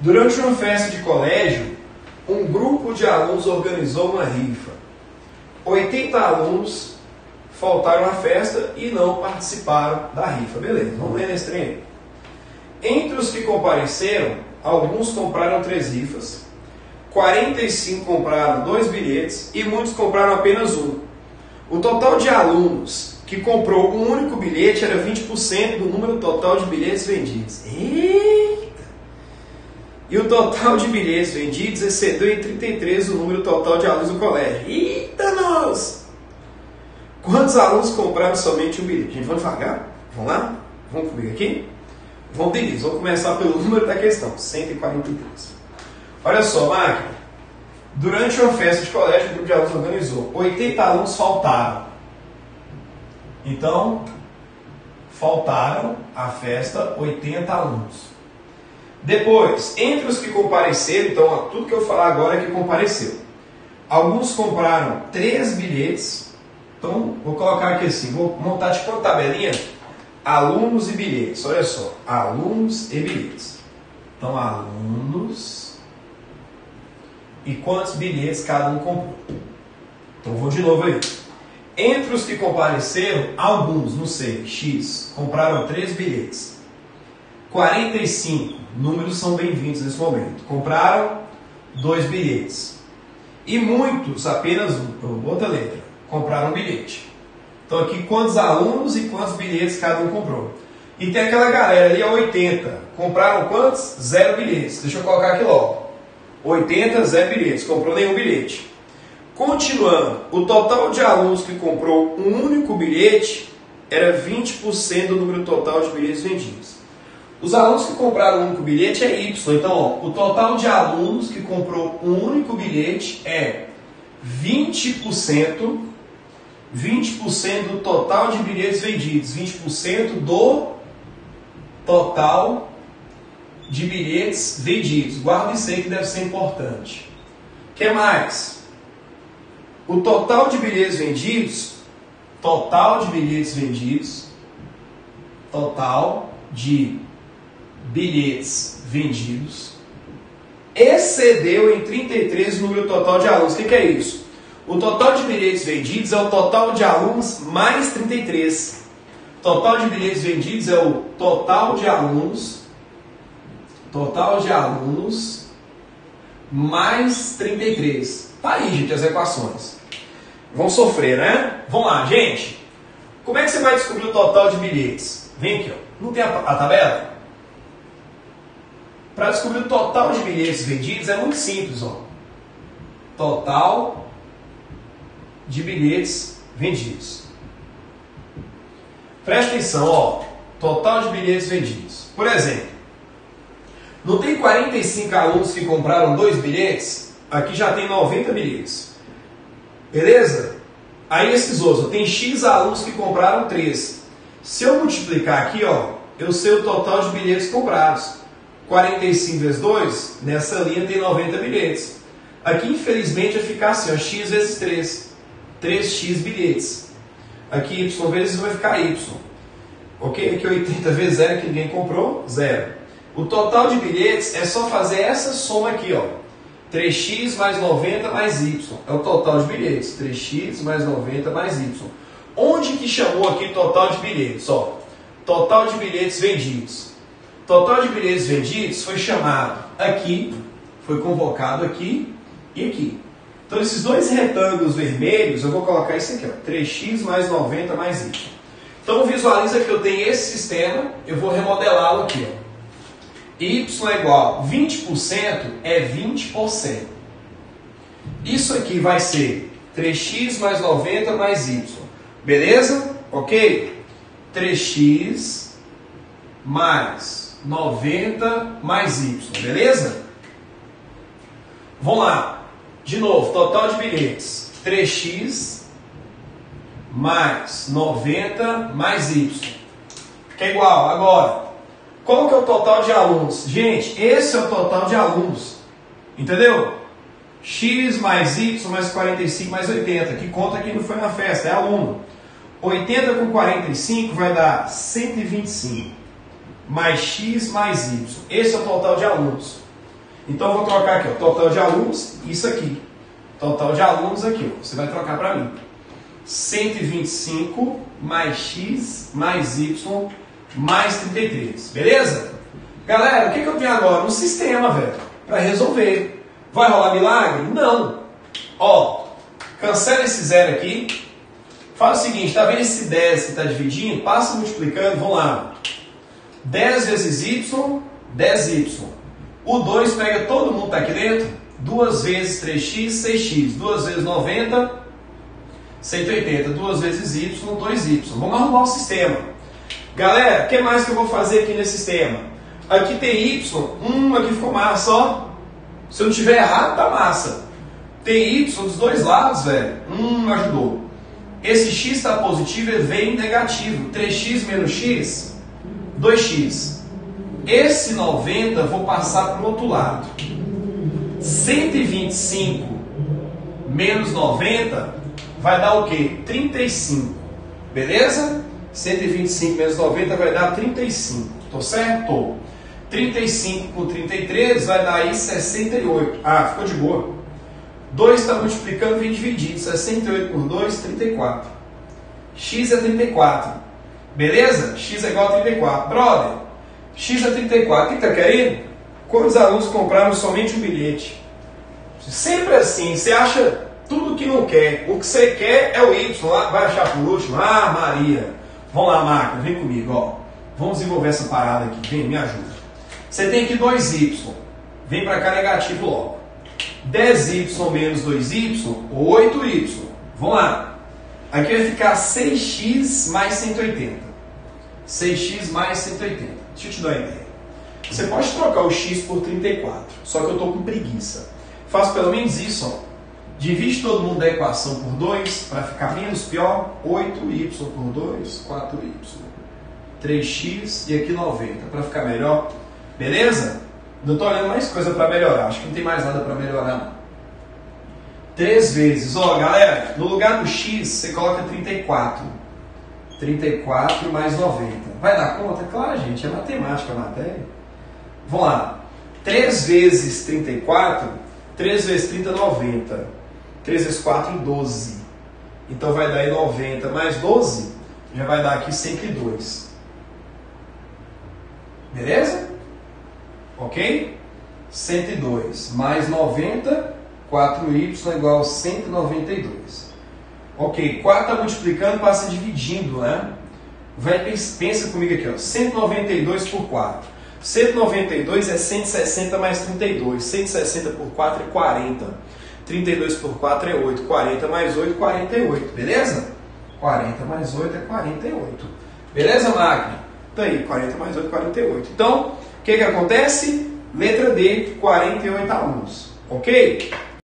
Durante uma festa de colégio, um grupo de alunos organizou uma rifa. 80 alunos faltaram à festa e não participaram da rifa. Beleza, vamos ler nesse trem. Entre os que compareceram, alguns compraram três rifas, 45 compraram dois bilhetes e muitos compraram apenas um. O total de alunos que comprou um único bilhete era 20% do número total de bilhetes vendidos. E o total de bilhetes vendidos excedeu em 33 o número total de alunos do colégio. Eita, nós! Quantos alunos compraram somente um bilhete? Gente, vamos devagar? Vamos lá? Vamos comigo aqui? Vamos delícia. Vamos começar pelo número da questão, 143. Olha só, máquina. Durante uma festa de colégio, o grupo de alunos organizou. 80 alunos faltaram. Então, faltaram à festa 80 alunos. Depois, entre os que compareceram, então tudo que eu falar agora é que compareceu. Alguns compraram três bilhetes. Então, vou colocar aqui assim, vou montar tipo uma tabelinha. Alunos e bilhetes. Olha só, alunos e bilhetes. Então, alunos e quantos bilhetes cada um comprou. Então, vou de novo aí. Entre os que compareceram, alguns, não sei, X, compraram três bilhetes. 45, números são bem-vindos nesse momento. Compraram dois bilhetes. E muitos, apenas outra letra, compraram um bilhete. Então aqui quantos alunos e quantos bilhetes cada um comprou. E tem aquela galera ali, a 80. Compraram quantos? Zero bilhetes. Deixa eu colocar aqui logo. 80, zero bilhetes. Comprou nenhum bilhete. Continuando, o total de alunos que comprou um único bilhete era 20% do número total de bilhetes vendidos. Os alunos que compraram um único bilhete é Y. Então, ó, o total de alunos que comprou um único bilhete é 20%, 20% do total de bilhetes vendidos, 20% do total de bilhetes vendidos. Guarda isso aí que deve ser importante. O que mais? O total de bilhetes vendidos, total de bilhetes vendidos, total de bilhetes vendidos, excedeu em 33 o número total de alunos. O que, que é isso? O total de bilhetes vendidos é o total de alunos mais 33. Total de bilhetes vendidos é o total de alunos, total de alunos mais 33. Tá aí, gente, as equações. Vão sofrer, né? Vamos lá, gente. Como é que você vai descobrir o total de bilhetes? Vem aqui, ó. Não tem a, a tabela? Para descobrir o total de bilhetes vendidos é muito simples, ó. Total de bilhetes vendidos. Presta atenção, ó. Total de bilhetes vendidos. Por exemplo, não tem 45 alunos que compraram dois bilhetes? Aqui já tem 90 bilhetes. Beleza? Aí esses outros, tem X alunos que compraram 3. Se eu multiplicar aqui, ó, eu sei o total de bilhetes comprados. 45 vezes 2, nessa linha tem 90 bilhetes. Aqui, infelizmente, vai ficar assim, ó, X vezes 3. 3X bilhetes. Aqui, Y vezes vai ficar Y. Ok? Aqui 80 vezes 0, que ninguém comprou, 0. O total de bilhetes é só fazer essa soma aqui, ó. 3x mais 90 mais y. É o total de bilhetes. 3x mais 90 mais y. Onde que chamou aqui total de bilhetes? Ó, total de bilhetes vendidos. Total de bilhetes vendidos foi chamado aqui, foi convocado aqui e aqui. Então, esses dois retângulos vermelhos, eu vou colocar isso aqui, ó, 3x mais 90 mais y. Então, visualiza que eu tenho esse sistema, eu vou remodelá-lo aqui. Ó y é igual a 20% é 20%. Isso aqui vai ser 3x mais 90 mais y. Beleza? Ok? 3x mais 90 mais y. Beleza? Vamos lá. De novo, total de bilhetes. 3x mais 90 mais y. Que é igual, agora, qual que é o total de alunos? Gente, esse é o total de alunos. Entendeu? X mais Y mais 45 mais 80, que conta que não foi na festa, é aluno. 80 com 45 vai dar 125. Mais X mais Y. Esse é o total de alunos. Então eu vou trocar aqui, ó, total de alunos, isso aqui. Total de alunos aqui, ó, você vai trocar para mim. 125 mais x mais y mais 33, beleza? Galera, o que, que eu tenho agora? Um sistema, velho, para resolver. Vai rolar milagre? Não. Ó, cancela esse zero aqui. Faz o seguinte, tá vendo esse 10 que está dividindo? Passa multiplicando, vamos lá. 10 vezes y, 10y. O 2 pega todo mundo que está aqui dentro. 2 vezes 3x, 6x. 2 vezes 90, 180. 2 vezes y, 2y. Vamos arrumar o sistema. Galera, o que mais que eu vou fazer aqui nesse sistema? Aqui tem y, hum, aqui ficou massa, ó. Se eu não tiver errado, tá massa. Tem y dos dois lados, velho. Hum, ajudou. Esse x está positivo e vem negativo. 3x menos x, 2x. Esse 90 vou passar para o outro lado. 125 menos 90 vai dar o quê? 35. Beleza? 125 menos 90 vai dar 35. Tô certo? 35 com 33 vai dar aí 68. Ah, ficou de boa. 2 está multiplicando, vem dividido. 68 por 2, 34. X é 34. Beleza? X é igual a 34. Brother, X é 34. O que está querendo? Quantos alunos compraram somente um bilhete? Sempre assim, você acha tudo que não quer. O que você quer é o Y, vai achar por último. Ah, Maria. Vamos lá, máquina, vem comigo, ó. Vamos desenvolver essa parada aqui. Vem, me ajuda. Você tem aqui 2Y. Vem para cá negativo logo. 10y menos 2y, 8y. Vamos lá. Aqui vai ficar 6x mais 180. 6x mais 180. Deixa eu te dar uma ideia. Você pode trocar o x por 34, só que eu estou com preguiça. Faço pelo menos isso. Ó. Divide todo mundo da equação por 2 para ficar menos pior. 8y por 2, 4y. 3x e aqui 90 para ficar melhor. Beleza? Não estou olhando mais coisa para melhorar. Acho que não tem mais nada para melhorar. Três vezes. Ó, galera, no lugar do x, você coloca 34. 34 mais 90. Vai dar conta? Claro, gente, é matemática a matéria. Vamos lá. 3 vezes 34, 3 vezes 30, 90. 3 vezes 4, 12. Então vai dar aí 90 mais 12, já vai dar aqui 102. Beleza? Ok? 102 mais 90, 4y igual a 192. Ok, 4 está multiplicando, passa dividindo, né? Vai, pensa comigo aqui, ó. 192 por 4. 192 é 160 mais 32. 160 por 4 é 40. 32 por 4 é 8. 40 mais 8, 48. Beleza? 40 mais 8 é 48. Beleza, máquina? Tá aí, 40 mais 8, 48. Então, o que, que acontece? Letra D, 48 alunos. Ok?